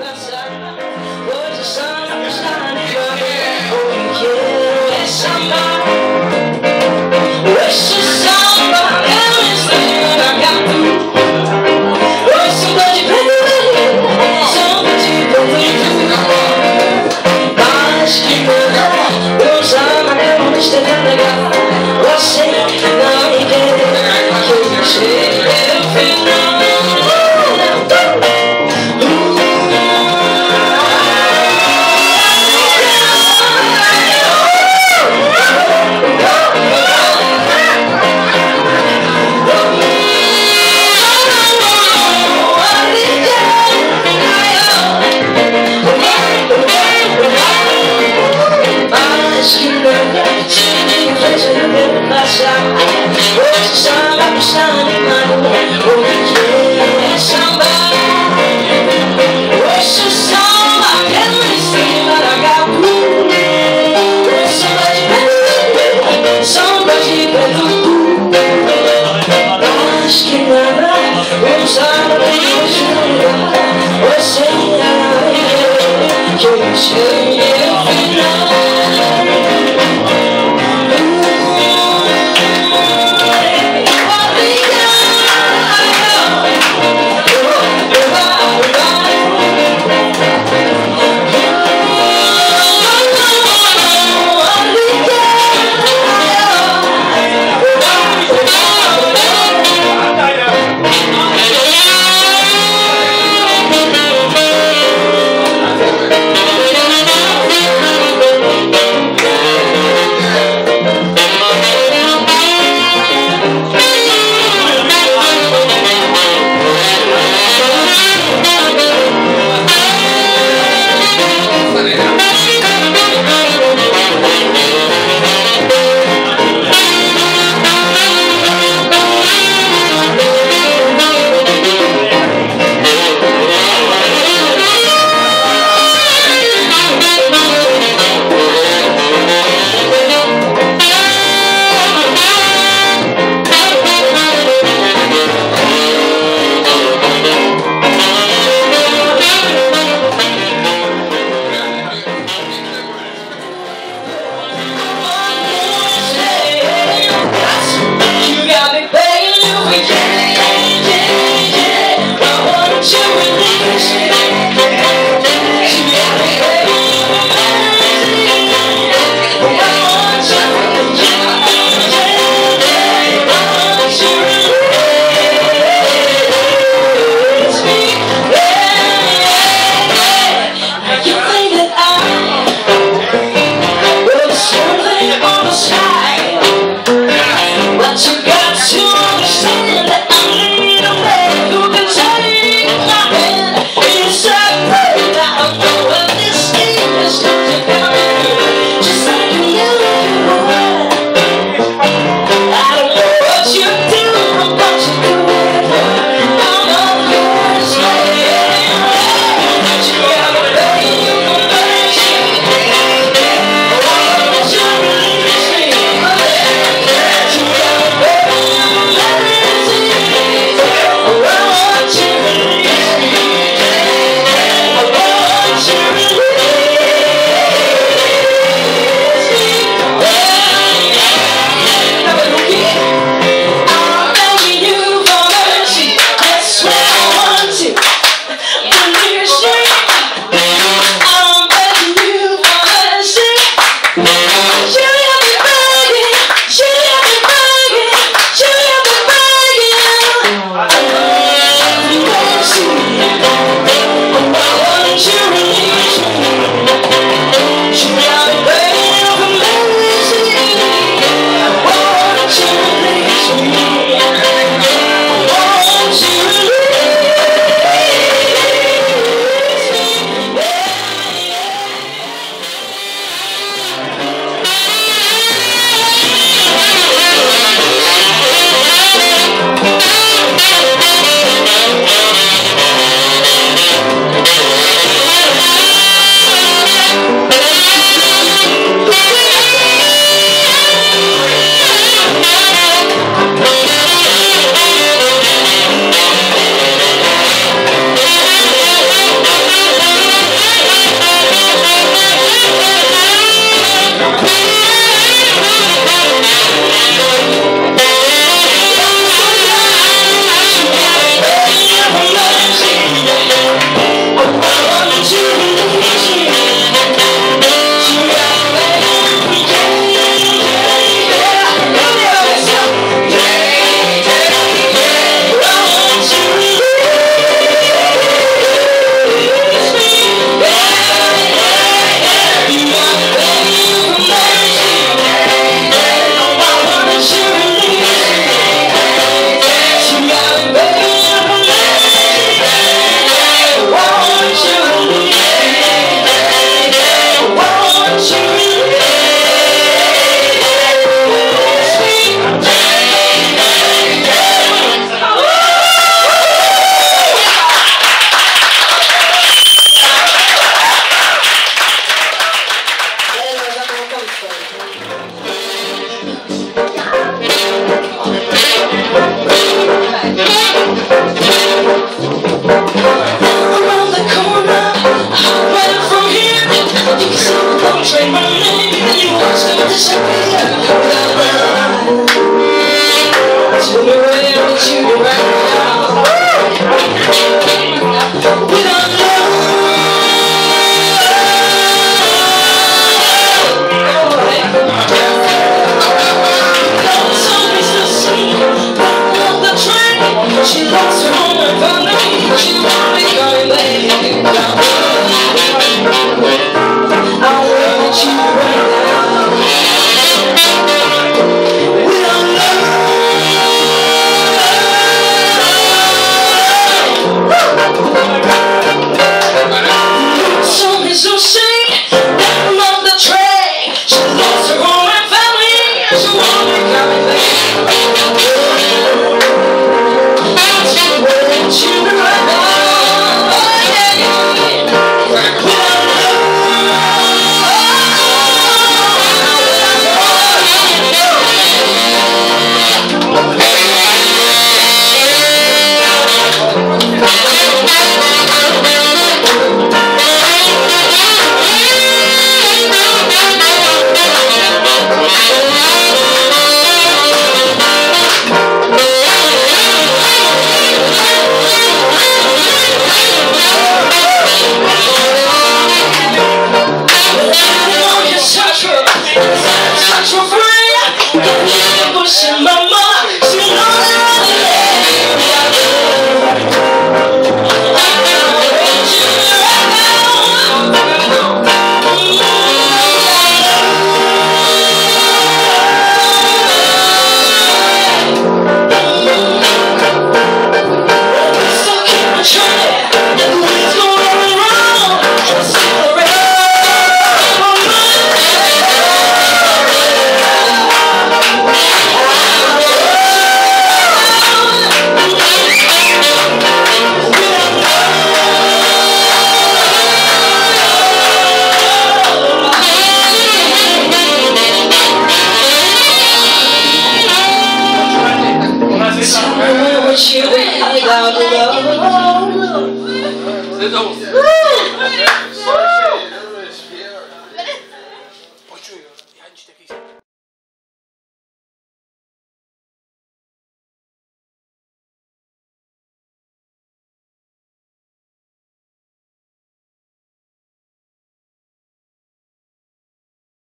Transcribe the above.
Words the sun, sun, coming, oh, somebody. Don't you.